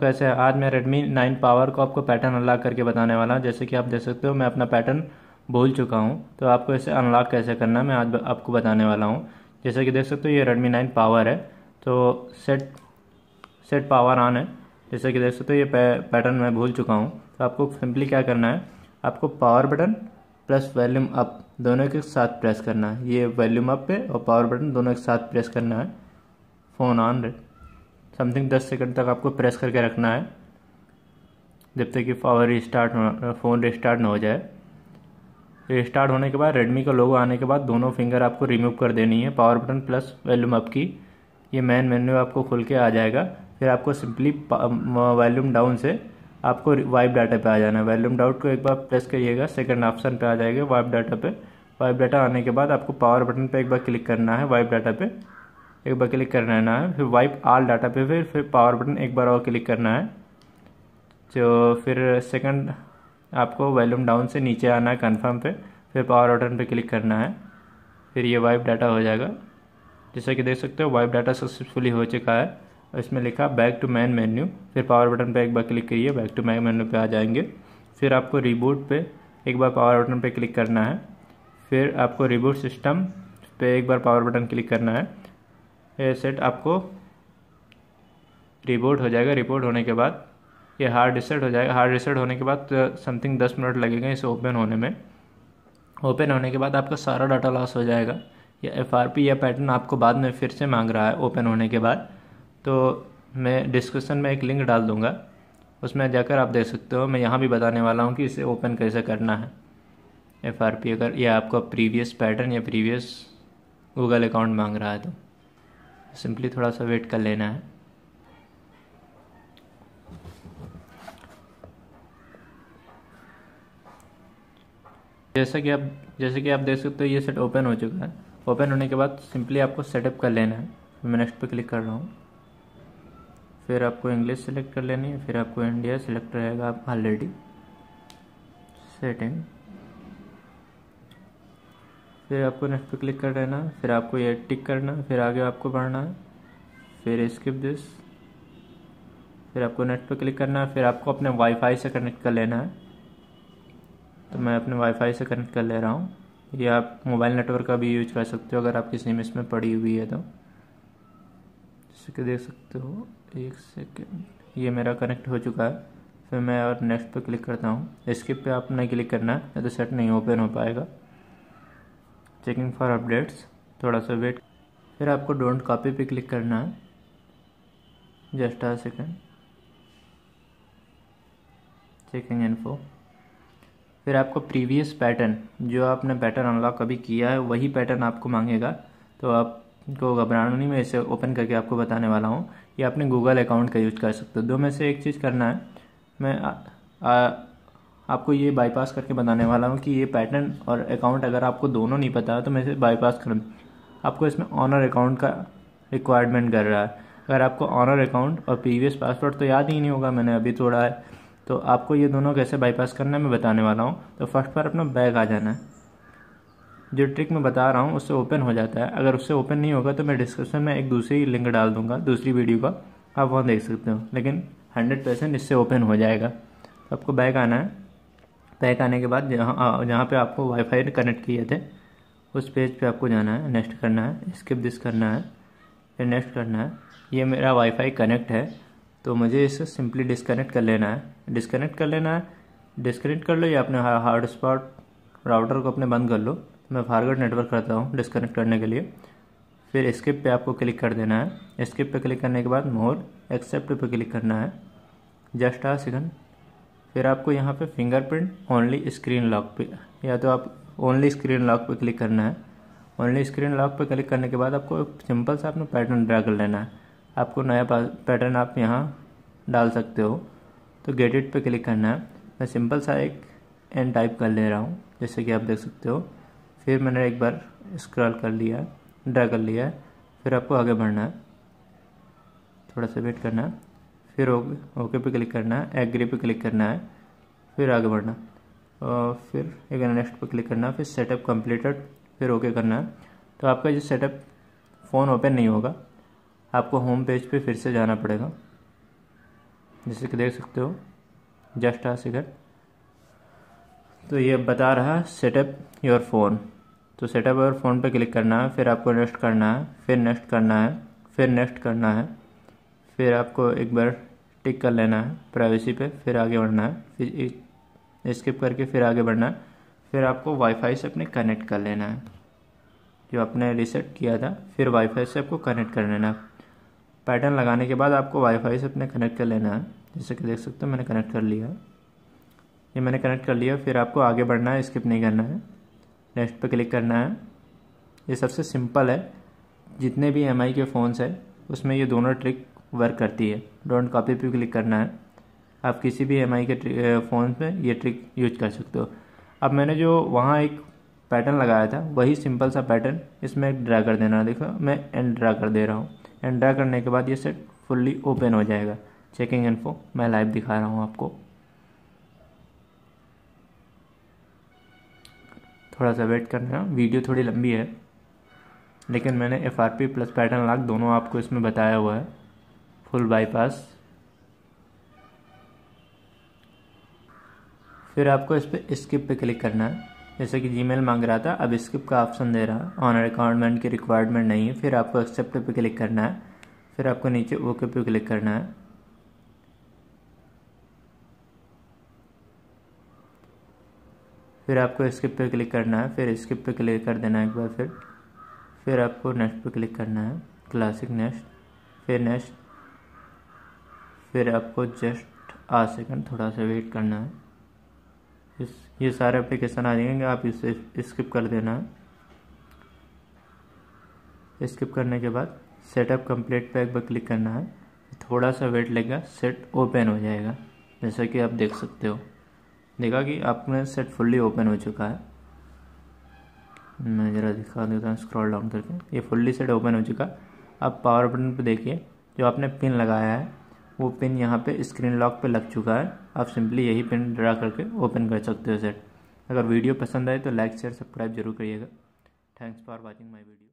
कैसे है आज मैं Redmi 9 पावर को आपको पैटर्न अनलॉक करके बताने वाला हूँ। जैसे कि आप देख सकते हो, मैं अपना पैटर्न भूल चुका हूँ। तो आपको इसे अनलॉक कैसे करना मैं आज आपको बताने वाला हूँ। जैसे कि देख सकते हो, ये Redmi 9 पावर है। तो सेट सेट पावर ऑन है। जैसे कि देख सकते हो, ये पैटर्न मैं भूल चुका हूँ। तो आपको सिंपली क्या करना है, आपको power button plus volume up दोनों के साथ प्रेस करना है। ये वॉल्यूम अप पे और पावर बटन दोनों के साथ प्रेस करना है। फ़ोन ऑन समथिंग दस सेकंड तक आपको प्रेस करके रखना है। जब तक कि पावर रिस्टार्ट फ़ोन रिस्टार्ट ना हो जाए। रिस्टार्ट होने के बाद रेडमी का लोगो आने के बाद दोनों फिंगर आपको रिमूव कर देनी है। Power button plus volume up की। ये मेन मेन्यू आपको खुल के आ जाएगा। फिर आपको सिंपली वॉल्यूम डाउन से आपको वाइप डाटा पे आ जाना है। वॉल्यूम डाउट को एक बार प्रेस करिएगा। सेकंड ऑप्शन पे आ जाएगा वाइप डाटा पे। वाइप डाटा आने के बाद आपको पावर बटन पे एक बार क्लिक करना है वाइप डाटा पे। एक बार क्लिक कर लेना है फिर वाइप आल डाटा पे, फिर फिर पावर बटन एक बार और क्लिक करना है। तो फिर सेकंड आपको वॉल्यूम डाउन से नीचे आना है कन्फर्म पे, फिर पावर बटन पे क्लिक करना है। फिर ये वाइप डाटा हो जाएगा। जैसा कि देख सकते हो वाइप डाटा सक्सेसफुली हो चुका है। और इसमें लिखा बैक टू मैन मेन्यू फिर पावर बटन पे एक बार क्लिक करिए बैक टू मैन मेन्यू पे आ जाएँगे। फिर आपको रिबूट पे एक बार पावर बटन पे क्लिक करना है। फिर आपको रिबूट सिस्टम पे एक बार पावर बटन क्लिक करना है। सेट आपको रिपोर्ट हो जाएगा। रिपोर्ट होने के बाद ये हार्ड रिसेट हो जाएगा। हार्ड रिसेट होने के बाद समथिंग दस मिनट लगेगा इसे ओपन होने में। ओपन होने के बाद आपका सारा डाटा लॉस हो जाएगा। या एफआरपी या पैटर्न आपको बाद में फिर से मांग रहा है ओपन होने के बाद। तो मैं डिस्क्रिप्शन में एक लिंक डाल दूँगा। उसमें जाकर आप देख सकते हो। मैं यहाँ भी बताने वाला हूँ कि इसे ओपन कैसे करना है। एफ़ आर पी अगर, या आपका प्रीवियस पैटर्न या प्रीवियस गूगल अकाउंट मांग रहा है तो। सिंपली थोड़ा सा वेट कर लेना है। जैसा कि आप, जैसे कि आप देख सकते हो, ये सेट ओपन हो चुका है। ओपन होने के बाद सिंपली आपको सेटअप कर लेना है। मैं नेक्स्ट पे क्लिक कर रहा हूँ। फिर आपको इंग्लिश सेलेक्ट कर लेनी है। फिर आपको इंडिया सेलेक्ट रहेगा आप ऑलरेडी सेटिंग फिर आपको नेक्स्ट पे क्लिक कर देना फिर आपको ये टिक करना, फिर आगे आपको बढ़ना है, फिर स्किप दिस फिर आपको नेट पे क्लिक करना है, फिर आपको अपने वाईफाई से कनेक्ट कर लेना है। तो मैं अपने वाईफाई से कनेक्ट कर ले रहा हूँ। या आप मोबाइल नेटवर्क का भी यूज़ कर सकते हो, अगर आपकी सिम इसमें पड़ी हुई है तो। जैसे कि देख सकते हो, एक सेकेंड ये मेरा कनेक्ट हो चुका है। फिर मैं और नेक्स्ट पे क्लिक करता हूँ। स्किप पे आपने क्लिक करना है तो सेट नहीं ओपन हो पाएगा। चेकिंग फॉर अपडेट्स थोड़ा सा वेट फिर आपको डोंट कॉपी पे क्लिक करना है. Just a second checking info फिर आपको प्रीवियस पैटर्न जो आपने पैटर्न अनलॉक अभी किया है वही पैटर्न आपको मांगेगा. तो आपको घबराना नहीं मैं इसे ओपन करके आपको बताने वाला हूँ. ये अपने गूगल अकाउंट का यूज़ कर सकते हो. दो में से एक चीज़ करना है. मैं आ, आ, आपको ये बाईपास करके बताने वाला हूँ कि ये पैटर्न और अकाउंट अगर आपको दोनों नहीं पता तो मैं इसे बाईपास कर आपको इसमें ऑनर अकाउंट का रिक्वायरमेंट कर रहा है। अगर आपको ऑनर अकाउंट और प्रीवियस पासवर्ड तो याद ही नहीं होगा, मैंने अभी तोड़ा है। तो आपको ये दोनों कैसे बाईपास करना है मैं बताने वाला हूँ। तो फ़र्स्ट पर अपना बैग आ जाना है। जो ट्रिक मैं बता रहा हूँ, उससे ओपन हो जाता है। अगर उससे ओपन नहीं होगा तो मैं डिस्क्रिप्शन में एक दूसरी लिंक डाल दूँगा, दूसरी वीडियो का। आप वहाँ देख सकते हो। लेकिन हंड्रेड परसेंट इससे ओपन हो जाएगा। तो आपको बैग आना है। बैक आने के बाद जहाँ जहाँ पे आपको वाईफाई कनेक्ट किए थे, उस पेज पे आपको जाना है नेक्स्ट करना है स्किप दिस करना है, फिर नेक्स्ट करना है। ये मेरा वाईफाई कनेक्ट है तो मुझे इसे सिंपली डिसकनेक्ट कर लेना है। डिसकनेक्ट कर लेना है डिसकनेक्ट कर लो या अपने हार्ड स्पॉट राउटर को अपने बंद कर लो। मैं फारवर्ड नेटवर्क करता हूँ डिसकनेक्ट करने के लिए। फिर स्किप पे आपको क्लिक कर देना है। स्किप पे क्लिक करने के बाद मोर एक्सेप्ट पे क्लिक करना है। जस्ट आ सेकंड फिर आपको यहाँ पे फिंगरप्रिंट ओनली स्क्रीन लॉक पे, या तो आप ओनली स्क्रीन लॉक पे क्लिक करना है। ओनली स्क्रीन लॉक पे क्लिक करने के बाद आपको सिंपल सा अपना पैटर्न ड्रा कर लेना है। आपको नया पैटर्न आप यहाँ डाल सकते हो। तो गेट इट पे क्लिक करना है। मैं सिंपल सा एक एन टाइप कर ले रहा हूँ, जैसे कि आप देख सकते हो। फिर मैंने एक बार स्क्रॉल कर लिया ड्रा कर लिया है। फिर आपको आगे बढ़ना है। थोड़ा सा वेट करना है। फिर ओके पे क्लिक करना है, एग्री पे क्लिक करना है, फिर आगे बढ़ना और फिर एक नेक्स्ट पे क्लिक करना है, फिर सेटअप कंप्लीटेड, फिर ओके करना है। तो आपका जो सेटअप फ़ोन ओपन नहीं होगा, आपको होम पेज पे फिर से जाना पड़ेगा। जैसे कि देख सकते हो, जस्ट आ सेकंड तो ये बता रहा है, सेटअप योर फ़ोन। तो सेटअप योर फ़ोन पे क्लिक करना है, फिर आपको नेक्स्ट करना है, फिर नेक्स्ट करना है, फिर नेक्स्ट करना है, फिर आपको एक बार टिक कर लेना है प्राइवेसी पे, फिर आगे बढ़ना है, फिर स्किप करके फिर आगे बढ़ना है, फिर आपको वाईफाई से अपने कनेक्ट कर लेना है। जो आपने रिसेट किया था, फिर वाईफाई से आपको कनेक्ट कर लेना है। पैटर्न लगाने के बाद आपको वाईफाई से अपने कनेक्ट कर लेना है, जैसे कि देख सकते हो मैंने कनेक्ट कर लिया। ये मैंने कनेक्ट कर लिया, फिर आपको आगे बढ़ना है स्किप नहीं करना है। नेक्स्ट पे क्लिक करना है। ये सबसे सिंपल है। जितने भी एमआई के फ़ोन्स है, उसमें ये दोनों ट्रिक वर्क करती है। डोंट कॉपी पे क्लिक करना है। आप किसी भी एमआई के फ़ोन में ये ट्रिक यूज़ कर सकते हो। अब मैंने जो वहाँ एक पैटर्न लगाया था, वही सिंपल सा पैटर्न इसमें ड्रा कर देना। देखो, मैं एंड ड्रा कर दे रहा हूँ। एंड ड्रा करने के बाद ये सेट फुल्ली ओपन हो जाएगा। चेकिंग इन्फो मैं लाइव दिखा रहा हूँ आपको। थोड़ा सा वेट करना वीडियो थोड़ी लंबी है, लेकिन मैंने F R P plus pattern lock दोनों आपको इसमें बताया हुआ है। Full bypass. फिर आपको इस पर स्किप पे क्लिक करना है। जैसे कि जीमेल मांग रहा था, अब स्किप का ऑप्शन दे रहा है। ऑन रिक्वायरमेंट की रिक्वायरमेंट नहीं है। फिर आपको एक्सेप्ट पे क्लिक करना है। फिर आपको नीचे ओके पे क्लिक करना है। फिर आपको स्किप पे क्लिक करना है। फिर स्किप पे क्लिक कर देना है एक बार फिर। फिर आपको नेक्स्ट पे क्लिक करना है। क्लासिक नेक्स्ट फिर नेक्स्ट फिर आपको जस्ट आ सेकंड थोड़ा सा वेट करना है। इस, ये सारे एप्लीकेशन आ जाएँगे, आप इसे स्किप कर देना। है स्किप करने के बाद सेटअप कंप्लीट पे एक बार क्लिक करना है। थोड़ा सा वेट लगेगा सेट ओपन हो जाएगा, जैसा कि आप देख सकते हो। देखा कि आपने सेट फुल्ली ओपन हो चुका है। मैं ज़रा दिखा देता हूँ स्क्रॉल डाउन करके। ये फुल्ली सेट ओपन हो चुका अब पावर बटन पे देखिए, जो आपने पिन लगाया है वो पिन यहाँ पे स्क्रीन लॉक पे लग चुका है। आप सिंपली यही पिन ड्रा करके ओपन कर सकते हो सेट अगर वीडियो पसंद आए तो लाइक शेयर सब्सक्राइब ज़रूर करिएगा। Thanks for watching my video